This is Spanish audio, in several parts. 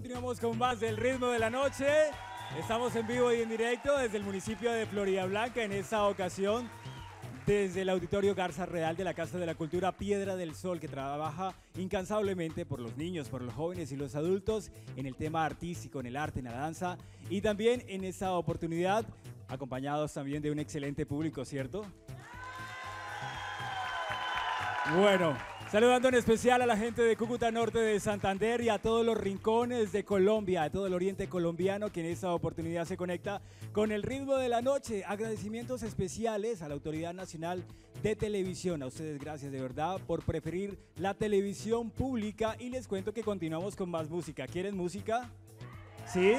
continuamos con más del ritmo de la noche. Estamos en vivo y en directo desde el municipio de Florida Blanca. En esta ocasión, desde el Auditorio Garza Real de la Casa de la Cultura Piedra del Sol, que trabaja incansablemente por los niños, por los jóvenes y los adultos en el tema artístico, en el arte, en la danza. Y también en esta oportunidad, acompañados también de un excelente público, ¿cierto? Bueno, Saludando en especial a la gente de Cúcuta Norte de Santander y a todos los rincones de Colombia, a todo el oriente colombiano que en esta oportunidad se conecta con el ritmo de la noche. Agradecimientos especiales a la Autoridad Nacional de Televisión. A ustedes gracias de verdad por preferir la televisión pública y les cuento que continuamos con más música. ¿Quieren música? ¿Sí?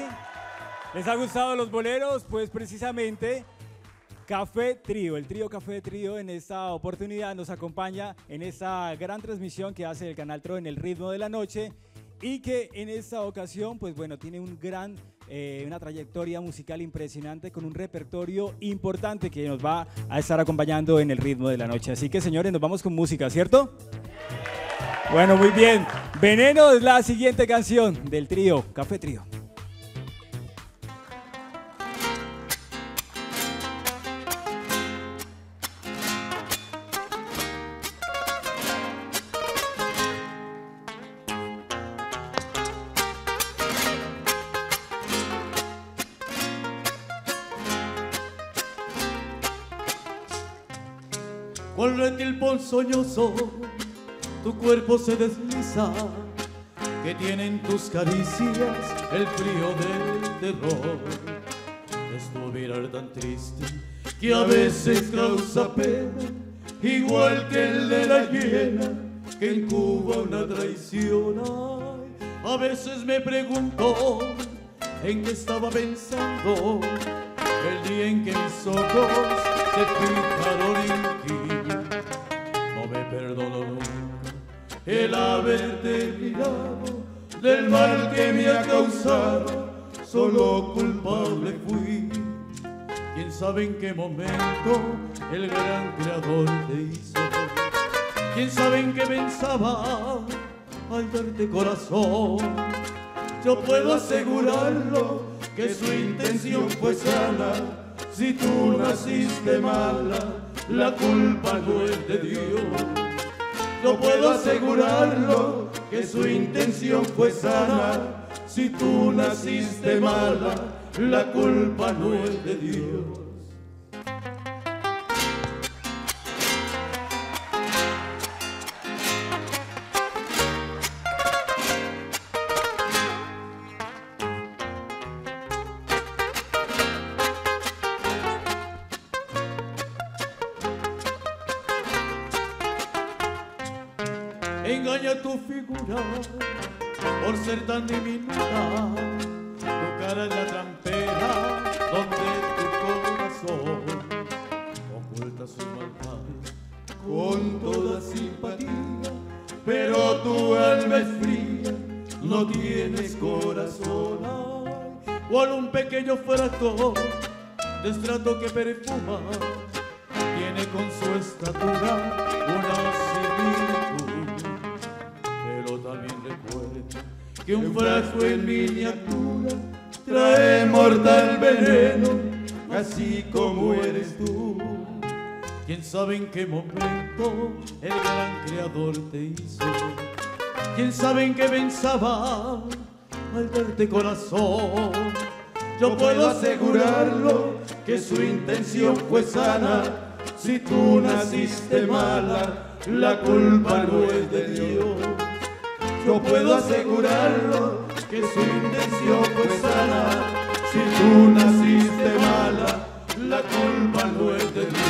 ¿Les ha gustado los boleros? Pues precisamente Café Trío, el trío Café Trío en esta oportunidad nos acompaña en esta gran transmisión que hace el canal TRO en el ritmo de la noche y que en esta ocasión, pues bueno, tiene un gran, eh, una trayectoria musical impresionante con un repertorio importante que nos va a estar acompañando en el ritmo de la noche. Así que señores, nos vamos con música, ¿cierto? Bueno, muy bien. Veneno es la siguiente canción del trío Café Trío. Soñoso, tu cuerpo se desliza, que tienen tus caricias el frío del terror. Es tu mirar tan triste que a veces causa pena, igual que el de la hiena que incuba una traición. a veces me pregunto en qué estaba pensando el día en que mis ojos se fijaron en ti perdono nunca el haberte mirado del mal que me ha causado, solo culpable fui. Quién sabe en qué momento el gran creador te hizo. Quién sabe en qué pensaba al darte corazón. Yo puedo asegurarlo que su intención fue sana. Si tú naciste mala, la culpa no es de Dios no puedo asegurarlo que su intención fue sana. Si tú naciste mala, la culpa no es de Dios. Por ser tan diminuta. Tu cara es la trampera donde tu corazón oculta su maldad con toda simpatía. Pero tu alma es fría, no tienes corazón. O un pequeño frasco de estrato que perfuma, tiene con su estatura que un frasco en miniatura trae mortal veneno, así como eres tú. ¿Quién sabe en qué momento el gran creador te hizo? ¿Quién sabe en qué pensaba al darte corazón? Yo puedo asegurarlo que su intención fue sana. Si tú naciste mala, la culpa no es de Dios. Yo puedo asegurarlo que su intención fue sana. Si tú naciste mala, la culpa no es de.